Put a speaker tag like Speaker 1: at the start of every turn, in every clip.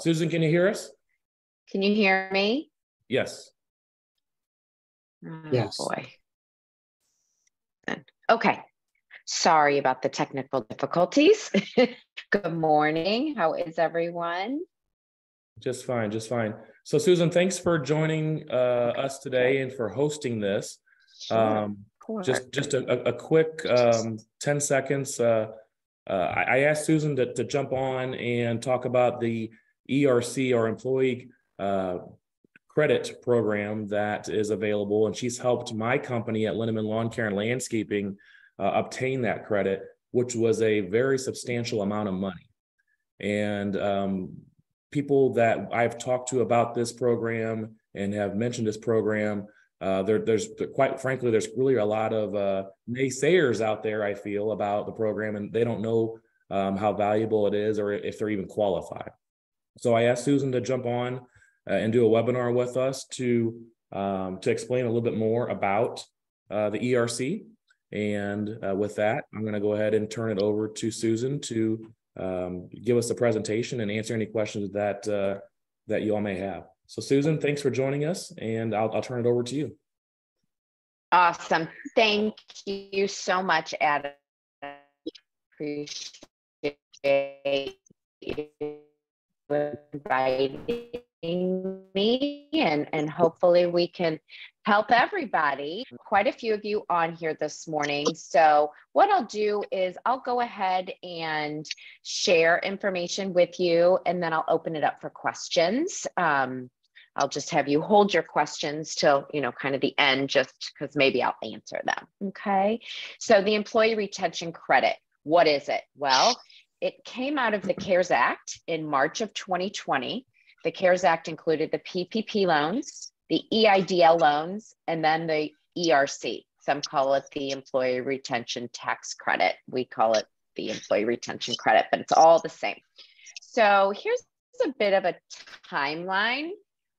Speaker 1: Susan, can you hear us?
Speaker 2: Can you hear me?
Speaker 1: Yes.
Speaker 2: Oh, yes. Boy. Okay. Sorry about the technical difficulties. Good morning. How is everyone?
Speaker 1: Just fine, just fine. So, Susan, thanks for joining uh, us today and for hosting this. Um, just just a, a quick um, 10 seconds. Uh, uh, I asked Susan to, to jump on and talk about the ERC, our employee uh, credit program that is available. And she's helped my company at Linneman Lawn Care and Landscaping uh, obtain that credit, which was a very substantial amount of money. And um, people that I've talked to about this program and have mentioned this program uh, there, there's quite frankly, there's really a lot of uh, naysayers out there. I feel about the program, and they don't know um, how valuable it is or if they're even qualified. So I asked Susan to jump on uh, and do a webinar with us to um, to explain a little bit more about uh, the ERC. And uh, with that, I'm going to go ahead and turn it over to Susan to um, give us the presentation and answer any questions that uh, that you all may have. So Susan, thanks for joining us and I'll, I'll turn it over to you.
Speaker 2: Awesome. Thank you so much, Adam. Appreciate you inviting me and, and hopefully we can help everybody. Quite a few of you on here this morning. So what I'll do is I'll go ahead and share information with you and then I'll open it up for questions. Um, I'll just have you hold your questions till, you know, kind of the end, just because maybe I'll answer them. Okay. So the employee retention credit, what is it? Well, it came out of the CARES Act in March of 2020. The CARES Act included the PPP loans, the EIDL loans, and then the ERC. Some call it the employee retention tax credit. We call it the employee retention credit, but it's all the same. So here's a bit of a timeline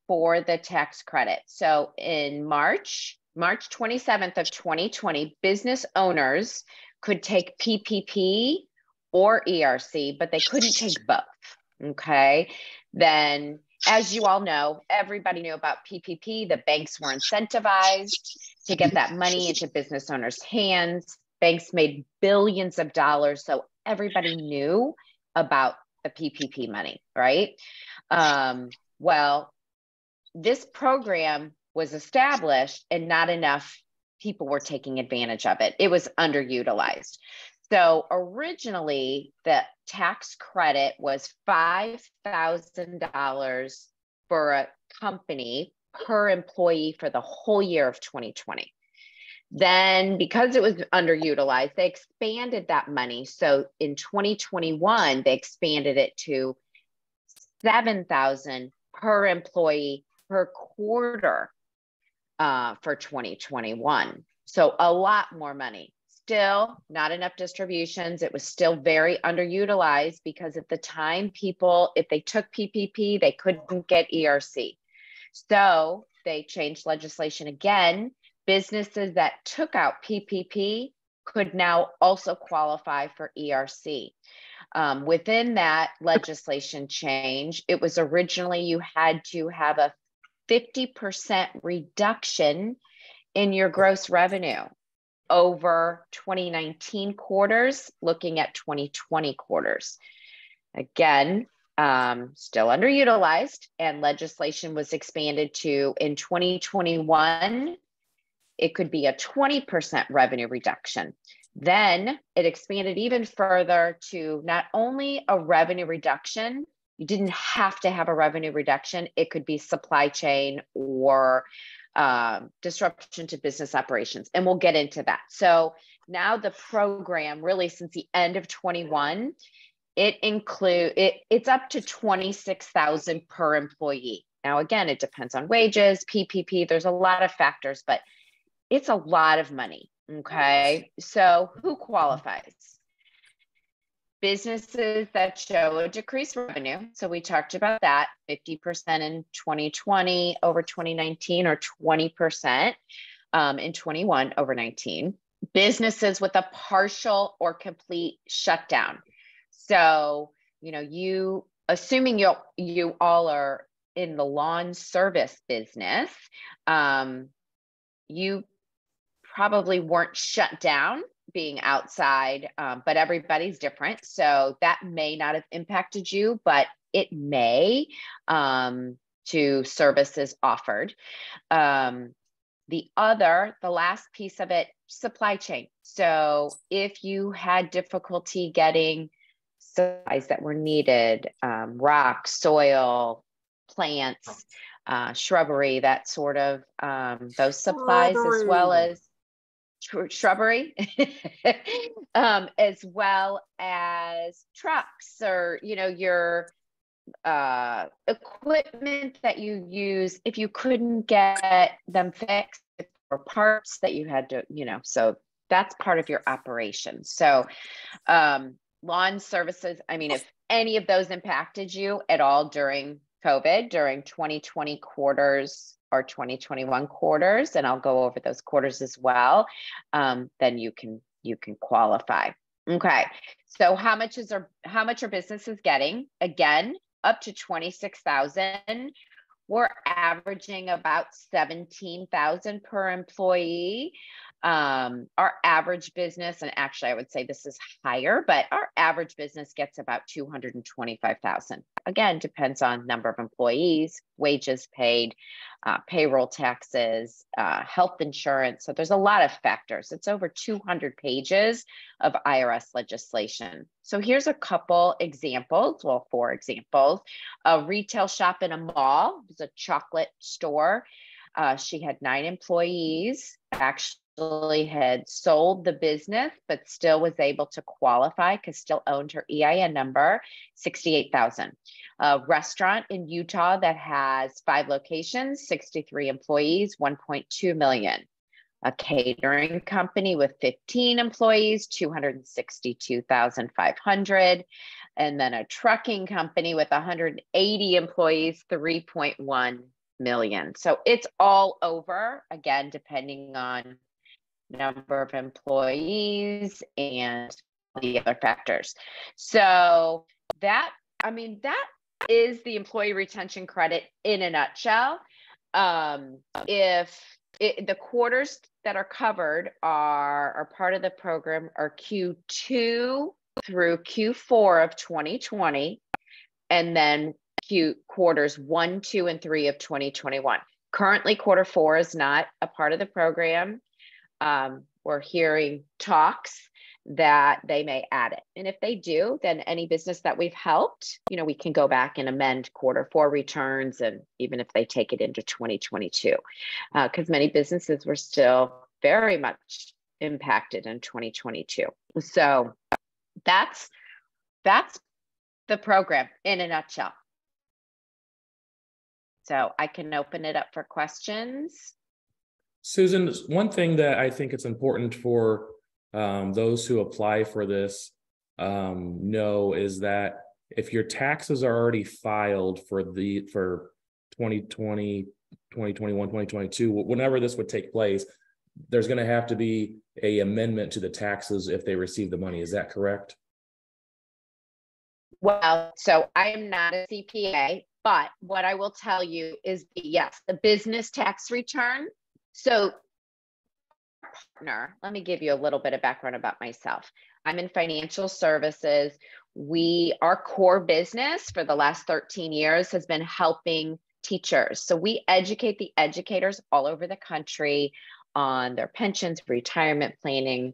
Speaker 2: for the tax credit. So in March, March 27th of 2020, business owners could take PPP or ERC, but they couldn't take both. Okay. Then, as you all know, everybody knew about PPP. The banks were incentivized to get that money into business owners' hands. Banks made billions of dollars. So everybody knew about the PPP money, right? Um, well, this program was established and not enough people were taking advantage of it. It was underutilized. So originally, the tax credit was $5,000 for a company per employee for the whole year of 2020. Then, because it was underutilized, they expanded that money. So in 2021, they expanded it to 7,000 per employee per quarter uh, for 2021. So a lot more money. Still not enough distributions. It was still very underutilized because at the time, people, if they took PPP, they couldn't get ERC. So they changed legislation again. Businesses that took out PPP could now also qualify for ERC. Um, within that legislation change, it was originally you had to have a 50% reduction in your gross revenue over 2019 quarters, looking at 2020 quarters. Again, um, still underutilized, and legislation was expanded to in 2021, it could be a 20% revenue reduction. Then it expanded even further to not only a revenue reduction, you didn't have to have a revenue reduction. It could be supply chain or um, disruption to business operations. And we'll get into that. So now the program, really since the end of 21, it include it, it's up to 26,000 per employee. Now, again, it depends on wages, PPP, there's a lot of factors, but it's a lot of money. Okay. So who qualifies? Businesses that show a decreased revenue. So we talked about that 50% in 2020 over 2019 or 20% um, in 21 over 19. Businesses with a partial or complete shutdown. So, you know, you assuming you you all are in the lawn service business, um, you probably weren't shut down being outside, um, but everybody's different. So that may not have impacted you, but it may um, to services offered. Um, the other, the last piece of it, supply chain. So if you had difficulty getting supplies that were needed, um, rock, soil, plants, uh, shrubbery, that sort of um, those supplies, shrubbery. as well as shrubbery, um, as well as trucks or you know your uh, equipment that you use if you couldn't get them fixed or parts that you had to you know so that's part of your operation. So um, lawn services i mean if any of those impacted you at all during covid during 2020 quarters or 2021 quarters and i'll go over those quarters as well um, then you can you can qualify okay so how much is our how much our business is getting again up to 26,000. We're averaging about 17,000 per employee. Um, our average business, and actually I would say this is higher, but our average business gets about 225,000. Again, depends on number of employees, wages paid, uh, payroll taxes, uh, health insurance. So there's a lot of factors. It's over 200 pages of IRS legislation. So here's a couple examples. Well, four examples. A retail shop in a mall, it was a chocolate store. Uh, she had nine employees. Actually, had sold the business, but still was able to qualify because still owned her EIN number, 68,000. A restaurant in Utah that has five locations, 63 employees, 1.2 million. A catering company with 15 employees, 262,500. And then a trucking company with 180 employees, 3.1 million. So it's all over, again, depending on number of employees and the other factors. So that, I mean, that is the employee retention credit in a nutshell. Um, if it, the quarters that are covered are, are part of the program are Q2 through Q4 of 2020, and then Q quarters one, two, and three of 2021. Currently, quarter four is not a part of the program um, we're hearing talks that they may add it. And if they do, then any business that we've helped, you know, we can go back and amend quarter four returns and even if they take it into 2022, because uh, many businesses were still very much impacted in 2022. So that's that's the program in a nutshell. So I can open it up for questions.
Speaker 1: Susan, one thing that I think it's important for um, those who apply for this um, know is that if your taxes are already filed for the for 2020, 2021, 2022, whenever this would take place, there's going to have to be a amendment to the taxes if they receive the money. Is that correct?
Speaker 2: Well, so I am not a CPA, but what I will tell you is yes, the business tax return so, partner, let me give you a little bit of background about myself. I'm in financial services. We, our core business for the last 13 years has been helping teachers. So, we educate the educators all over the country on their pensions, retirement planning,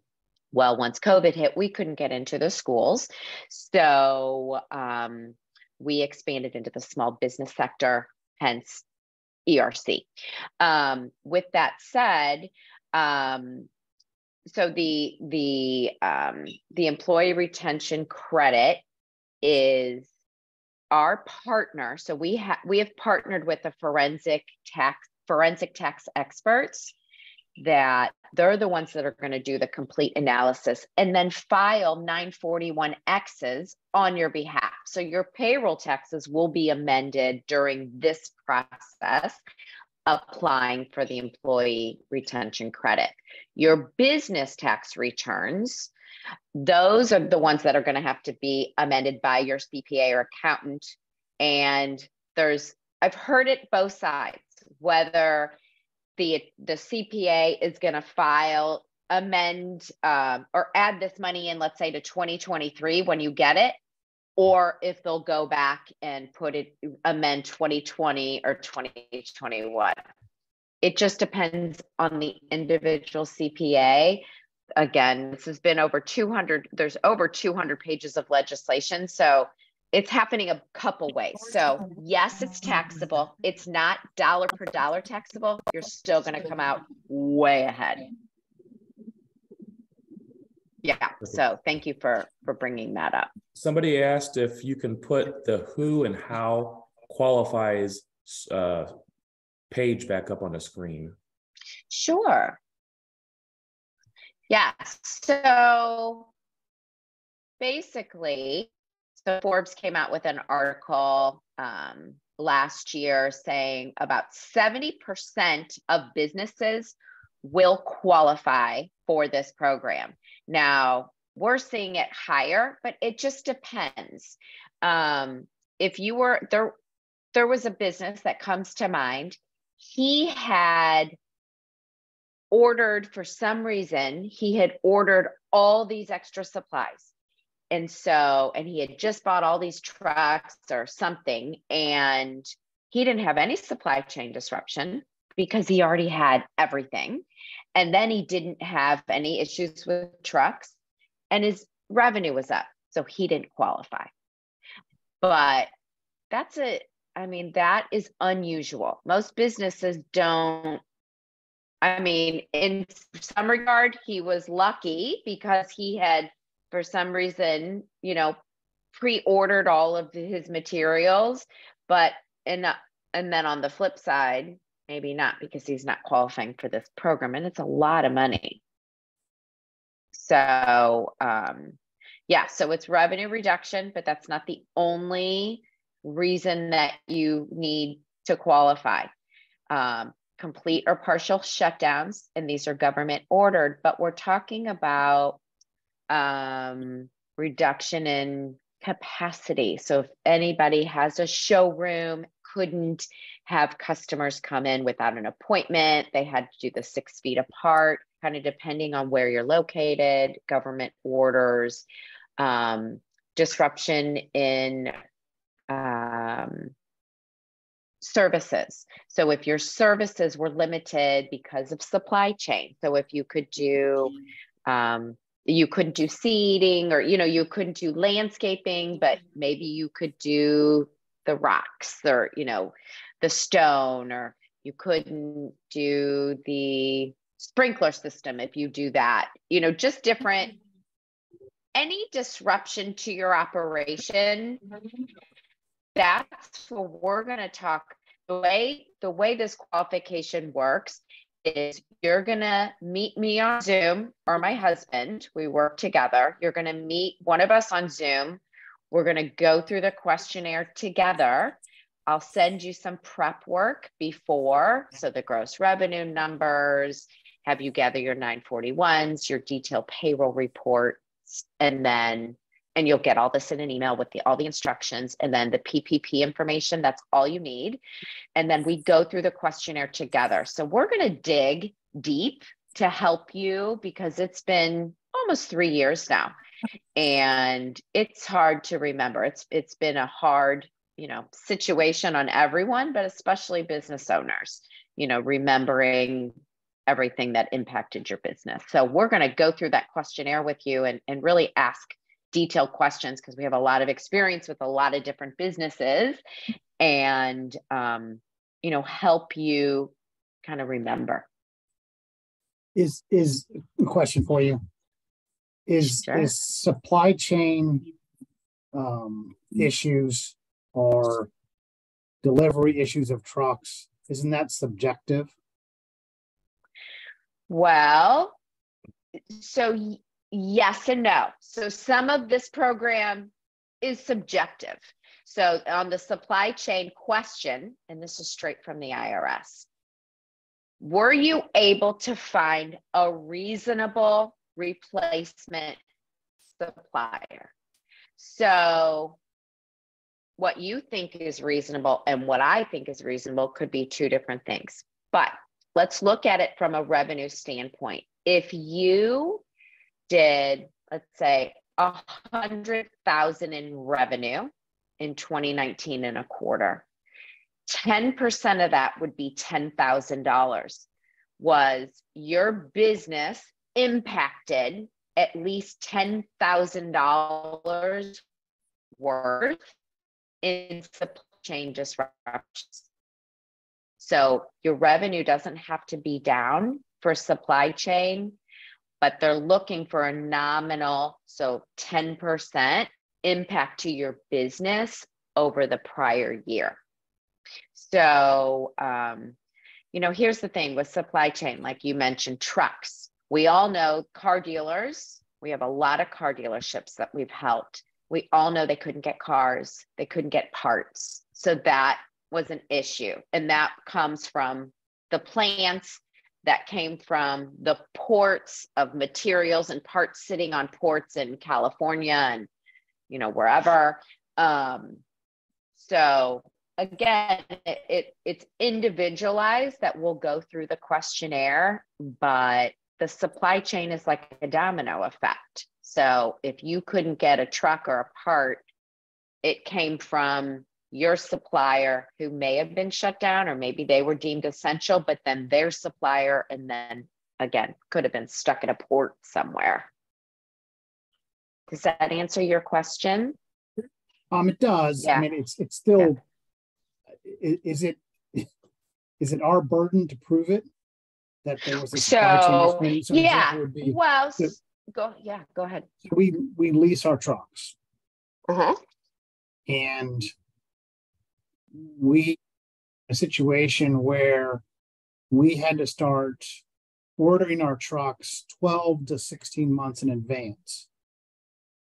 Speaker 2: well once covid hit we couldn't get into the schools so um, we expanded into the small business sector hence ERC. Um, with that said, um, so the the um, the employee retention credit is our partner. So we have we have partnered with the forensic tax forensic tax experts that they're the ones that are going to do the complete analysis and then file 941Xs on your behalf. So your payroll taxes will be amended during this process applying for the employee retention credit. Your business tax returns Those are the ones that are going to have to be amended by your CPA or accountant. And there's, I've heard it both sides, whether the, the CPA is going to file, amend, um, or add this money in, let's say to 2023 when you get it, or if they'll go back and put it, amend 2020 or 2021. It just depends on the individual CPA again, this has been over 200, there's over 200 pages of legislation. So it's happening a couple ways. So, yes, it's taxable. It's not dollar per dollar taxable. You're still going to come out way ahead. Yeah. So, thank you for for bringing that up.
Speaker 1: Somebody asked if you can put the who and how qualifies uh, page back up on the screen.
Speaker 2: Sure. Yeah. So basically, so Forbes came out with an article um, last year saying about 70% of businesses will qualify for this program. Now, we're seeing it higher, but it just depends. Um, if you were there, there was a business that comes to mind. He had ordered for some reason he had ordered all these extra supplies and so and he had just bought all these trucks or something and he didn't have any supply chain disruption because he already had everything. And then he didn't have any issues with trucks and his revenue was up so he didn't qualify. But that's a i mean that is unusual. Most businesses don't I mean, in some regard, he was lucky because he had, for some reason, you know, pre-ordered all of his materials. But and and then on the flip side, maybe not because he's not qualifying for this program, and it's a lot of money. So, um, yeah, so it's revenue reduction, but that's not the only reason that you need to qualify. Um, complete or partial shutdowns, and these are government ordered, but we're talking about um, reduction in capacity. So if anybody has a showroom, couldn't have customers come in without an appointment, they had to do the six feet apart, kind of depending on where you're located, government orders, um, disruption in um, services. So if your services were limited because of supply chain, so if you could do, um, you couldn't do seeding or, you know, you couldn't do landscaping, but mm-hmm. maybe you could do the rocks or, you know, the stone, or you couldn't do the sprinkler system if you do that, you know, just different, mm-hmm. any disruption to your operation mm-hmm. that's what we're going to talk the way the way this qualification works is you're going to meet me on Zoom or my husband. We work together. You're going to meet one of us on Zoom. We're going to go through the questionnaire together. I'll send you some prep work before. So, the gross revenue numbers, have you gather your 941s, your detailed payroll reports, and then and you'll get all this in an email with the, all the instructions and then the PPP information. That's all you need. And then we go through the questionnaire together. So we're going to dig deep to help you because it's been almost three years now and it's hard to remember it's it's been a hard you know situation on everyone but especially business owners you know remembering everything that impacted your business so we're going to go through that questionnaire with you and, and really ask detailed questions because we have a lot of experience with a lot of different businesses and um, you know help you kind of remember.
Speaker 3: Is is a question for you. Is sure. is supply chain um, issues or delivery issues of trucks isn't that subjective?
Speaker 2: Well so yes and no. So some of this program is subjective. So on the supply chain question, and this is straight from the IRS, were you able to find a reasonable replacement supplier. So what you think is reasonable and what I think is reasonable could be two different things. But let's look at it from a revenue standpoint. If you did, let's say, a hundred thousand in revenue in 2019 and a quarter, 10% of that would be $10,000. Was your business impacted at least $10,000 worth in supply chain disruptions. So your revenue doesn't have to be down for supply chain, but they're looking for a nominal, so 10% impact to your business over the prior year. So, um, you know, here's the thing with supply chain, like you mentioned, trucks. We all know car dealers, we have a lot of car dealerships that we've helped we all know they couldn't get cars, they couldn't get parts. So that was an issue. And that comes from the plants, that came from the ports of materials and parts sitting on ports in California and, you know, wherever. Um, so again, it, it, it's individualized that we'll go through the questionnaire, but the supply chain is like a domino effect. So if you couldn't get a truck or a part, it came from your supplier who may have been shut down, or maybe they were deemed essential, but then their supplier, and then again, could have been stuck at a port somewhere. Does that answer your question?
Speaker 3: Um, it does. Yeah. I mean, it's it's still. Yeah. Is it is it our burden to prove it that there was a
Speaker 2: so, so yeah. Well, go yeah go ahead
Speaker 3: we we lease our trucks
Speaker 2: uh-huh
Speaker 3: and we a situation where we had to start ordering our trucks 12 to 16 months in advance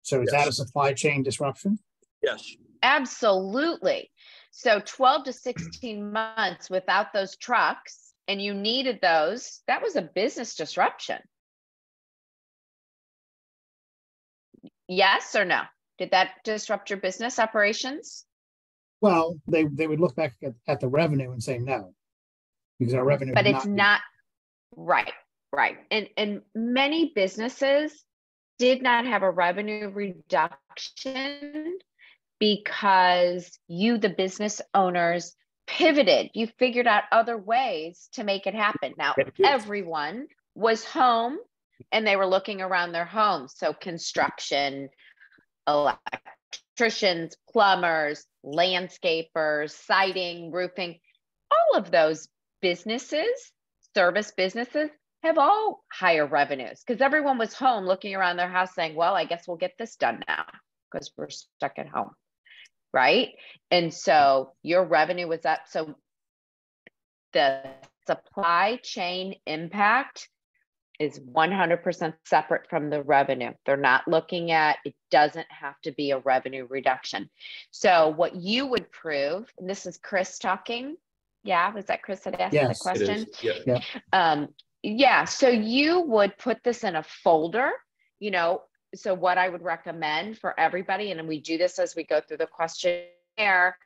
Speaker 3: so is yes. that a supply chain disruption
Speaker 4: yes
Speaker 2: absolutely so 12 to 16 months without those trucks and you needed those that was a business disruption Yes or no? Did that disrupt your business operations?
Speaker 3: Well, they they would look back at, at the revenue and say no, because our revenue.
Speaker 2: But it's not, be- right, right, and and many businesses did not have a revenue reduction because you, the business owners, pivoted. You figured out other ways to make it happen. Now everyone was home and they were looking around their homes. So construction, electricians, plumbers, landscapers, siding, roofing, all of those businesses, service businesses have all higher revenues because everyone was home looking around their house saying, well, I guess we'll get this done now because we're stuck at home. Right. And so your revenue was up. So the supply chain impact is 100% separate from the revenue. They're not looking at it doesn't have to be a revenue reduction. So what you would prove, and this is Chris talking. Yeah, was that Chris that asked yes, the question?
Speaker 4: Yeah.
Speaker 2: yeah. Um, yeah. So you would put this in a folder, you know. So what I would recommend for everybody, and we do this as we go through the questionnaire,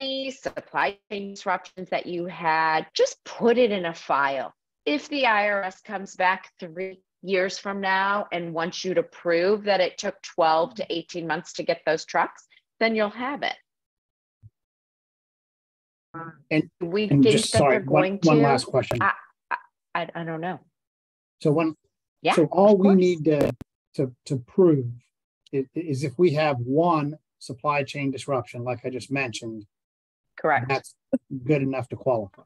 Speaker 2: any supply chain disruptions that you had, just put it in a file if the IRS comes back three years from now and wants you to prove that it took 12 to 18 months to get those trucks, then you'll have it.
Speaker 3: And we and think just, that sorry, they're going one, to. One last question.
Speaker 2: I, I, I don't know.
Speaker 3: So one. Yeah. So all we need to to to prove is, is if we have one supply chain disruption, like I just mentioned.
Speaker 2: Correct.
Speaker 3: That's good enough to qualify.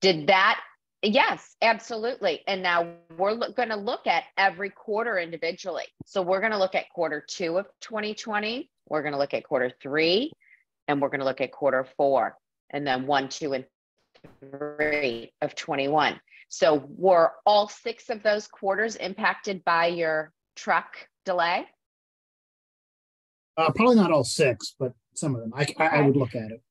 Speaker 2: Did that Yes, absolutely. And now we're lo- going to look at every quarter individually. So we're going to look at quarter two of 2020. We're going to look at quarter three, and we're going to look at quarter four, and then one, two, and three of 21. So were all six of those quarters impacted by your truck delay?
Speaker 3: Uh, probably not all six, but some of them. I, I, I would look at it.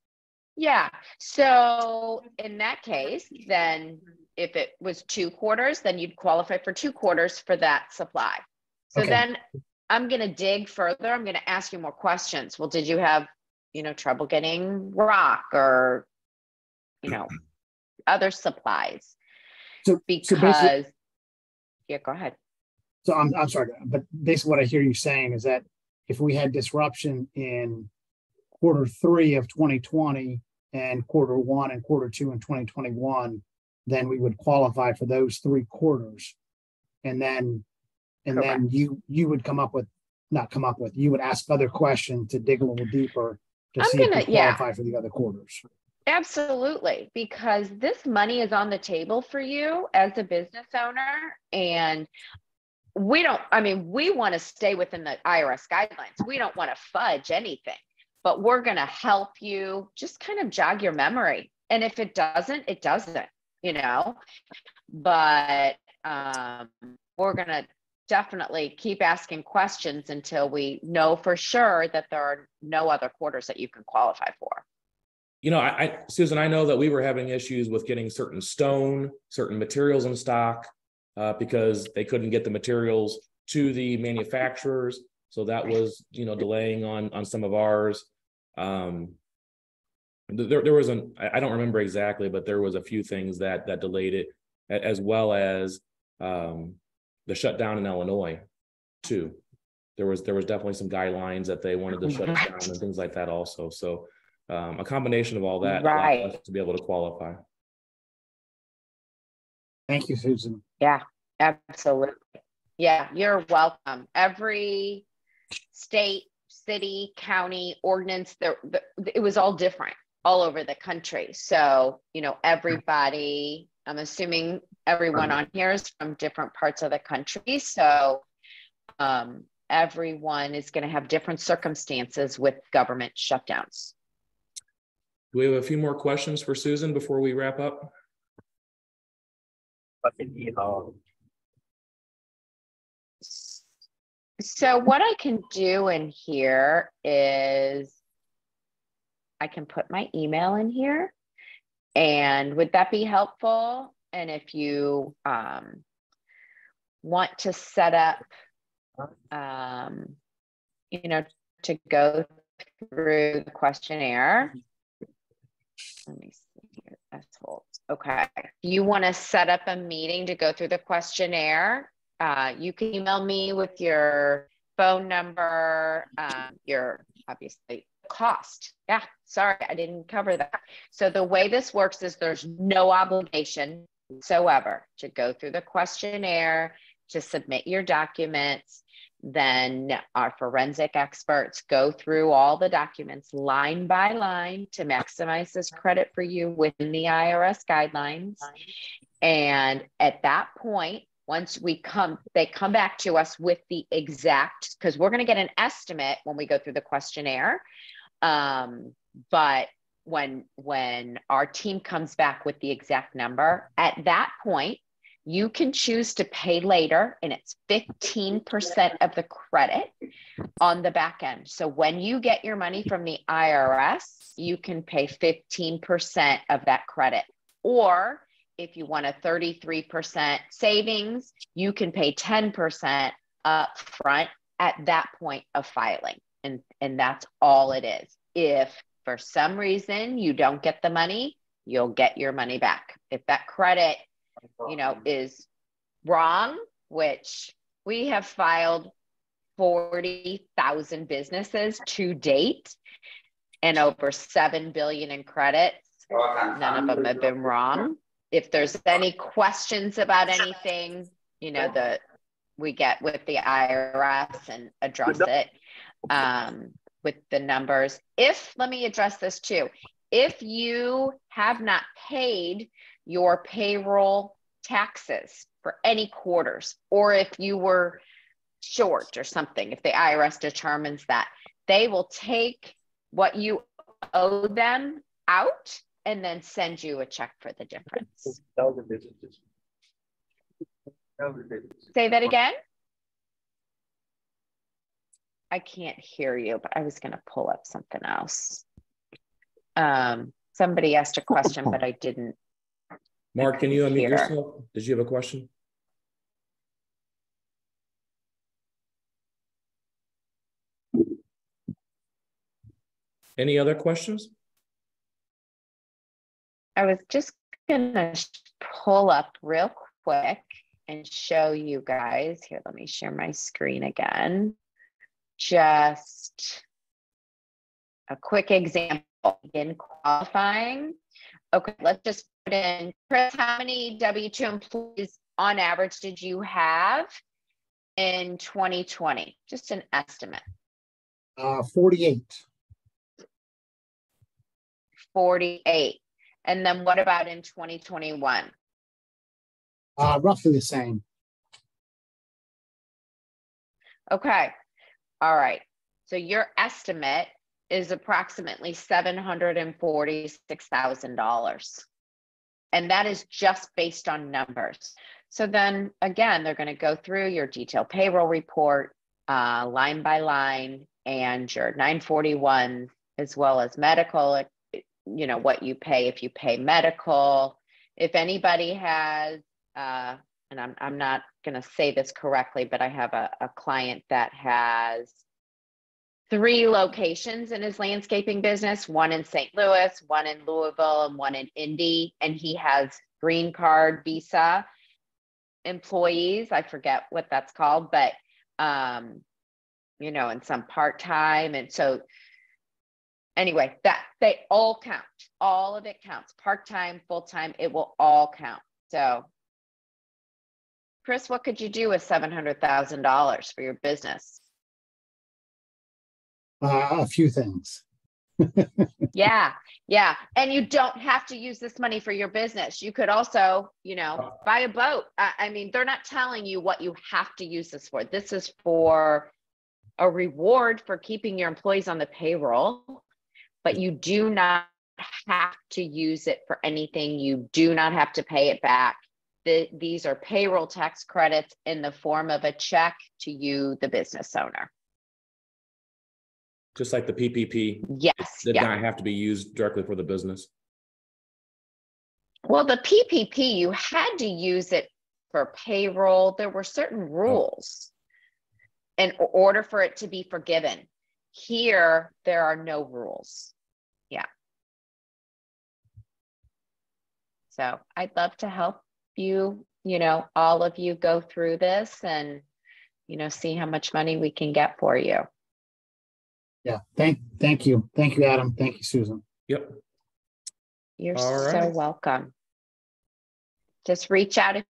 Speaker 2: Yeah. So in that case, then if it was two quarters, then you'd qualify for two quarters for that supply. So
Speaker 3: Okay.
Speaker 2: then I'm gonna dig further. I'm gonna ask you more questions. Well, did you have, you know, trouble getting rock or, you know, other supplies?
Speaker 3: So- so
Speaker 2: Because,
Speaker 3: basically-
Speaker 2: yeah, go ahead.
Speaker 3: So I'm, I'm sorry, but basically what I hear you saying is that if we had disruption in quarter three of twenty twenty and quarter one and quarter two in twenty twenty-one, then we would qualify for those three quarters. And then, and then you, you would come up with, not come up with, you would ask other questions to dig a little deeper to
Speaker 2: I'm
Speaker 3: see if
Speaker 2: gonna-
Speaker 3: we
Speaker 2: yeah.
Speaker 3: qualify for the other quarters.
Speaker 2: Absolutely, because this money is on the table for you as a business owner and we don't, I mean, we want to stay within the IRS guidelines. We don't want to fudge anything, but we're going to help you just kind of jog your memory. And if it doesn't, it doesn't, you know? But um, we're going to definitely keep asking questions until we know for sure that there are no other quarters that you can qualify for.
Speaker 1: You know, I, I, Susan, I know that we were having issues with getting certain stone, certain materials in stock uh, because they couldn't get the materials to the manufacturers. So that was, you know, delaying on on some of ours. Um, there, there was an I I don't remember exactly, but there was a few things that that delayed it, as well as um, the shutdown in Illinois, too. There was there was definitely some guidelines that they wanted to shut it down and things like that also. So um, a combination of all that
Speaker 2: Right.
Speaker 1: us to be able to qualify.
Speaker 3: Thank you, Susan.
Speaker 2: Yeah, absolutely. Yeah, you're welcome. Every state, city, county ordinance, there, the- it was all different all over the country. So, you know, everybody, I'm assuming everyone on here is from different parts of the country. So, um, everyone is going to have different circumstances with government shutdowns.
Speaker 1: Do we have a few more questions for Susan before we wrap up?
Speaker 2: So what I can do in here is I can put my email in here. And would that be helpful? And if you um, want to set up, um, you know, to go through the questionnaire. Let me see here. That's full. Okay. You want to set up a meeting to go through the questionnaire? Uh, you can email me with your phone number, um, your obviously cost. Yeah, sorry, I didn't cover that. So the way this works is there's no obligation whatsoever to go through the questionnaire, to submit your documents. Then our forensic experts go through all the documents line by line to maximize this credit for you within the IRS guidelines. And at that point, once we come, they come back to us with the exact, because we're going to get an estimate when we go through the questionnaire. Um, but when when our team comes back with the exact number, at that point, you can choose to pay later, and it's 15% of the credit on the back end. So when you get your money from the IRS, you can pay 15% of that credit. Or if you want a 33% savings, you can pay 10% up front at that point of filing. And, and that's all it is. If for some reason you don't get the money, you'll get your money back. If that credit, you know, is wrong, which we have filed 40,000 businesses to date and over 7 billion in credits. None of them have been wrong. If there's any questions about anything, you know, the we get with the IRS and address it um, with the numbers. If let me address this too. If you have not paid your payroll taxes for any quarters, or if you were short or something, if the IRS determines that, they will take what you owe them out and then send you a check for the difference. Say that again. I can't hear you, but I was going to pull up something else. Um, somebody asked a question, but I didn't.
Speaker 1: Mark, can you unmute yourself? Did you have a question? Any other questions?
Speaker 2: I was just gonna pull up real quick and show you guys. Here, let me share my screen again. Just a quick example in qualifying. Okay, let's just put in, Chris, how many W-2 employees on average did you have in 2020? Just an estimate.
Speaker 3: Uh, 48.
Speaker 2: 48. And then what about in 2021?
Speaker 3: Uh, roughly the same.
Speaker 2: Okay. All right. So your estimate is approximately $746,000. And that is just based on numbers. So then again, they're going to go through your detailed payroll report, uh, line by line, and your 941, as well as medical, you know, what you pay if you pay medical. If anybody has, uh, and I'm, I'm not going to say this correctly, but I have a, a client that has three locations in his landscaping business one in St. Louis, one in Louisville, and one in Indy. And he has green card visa employees. I forget what that's called, but, um, you know, and some part time. And so, anyway, that they all count. All of it counts part time, full time, it will all count. So, Chris, what could you do with $700,000 for your business?
Speaker 3: Uh, a few things.
Speaker 2: yeah, yeah. And you don't have to use this money for your business. You could also, you know, buy a boat. I, I mean, they're not telling you what you have to use this for. This is for a reward for keeping your employees on the payroll, but you do not have to use it for anything. You do not have to pay it back. The, these are payroll tax credits in the form of a check to you, the business owner
Speaker 1: just like the PPP.
Speaker 2: Yes.
Speaker 1: Did
Speaker 2: yeah.
Speaker 1: not have to be used directly for the business.
Speaker 2: Well, the PPP, you had to use it for payroll. There were certain oh. rules oh. in order for it to be forgiven. Here, there are no rules. Yeah. So I'd love to help you, you know, all of you go through this and, you know, see how much money we can get for you.
Speaker 3: Yeah. Thank thank you. Thank you, Adam. Thank you, Susan.
Speaker 1: Yep.
Speaker 2: You're All so right. welcome. Just reach out if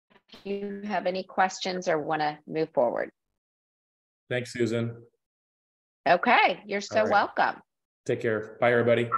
Speaker 2: you have any questions or want to move forward.
Speaker 1: Thanks, Susan.
Speaker 2: Okay. You're so right. welcome.
Speaker 1: Take care. Bye, everybody.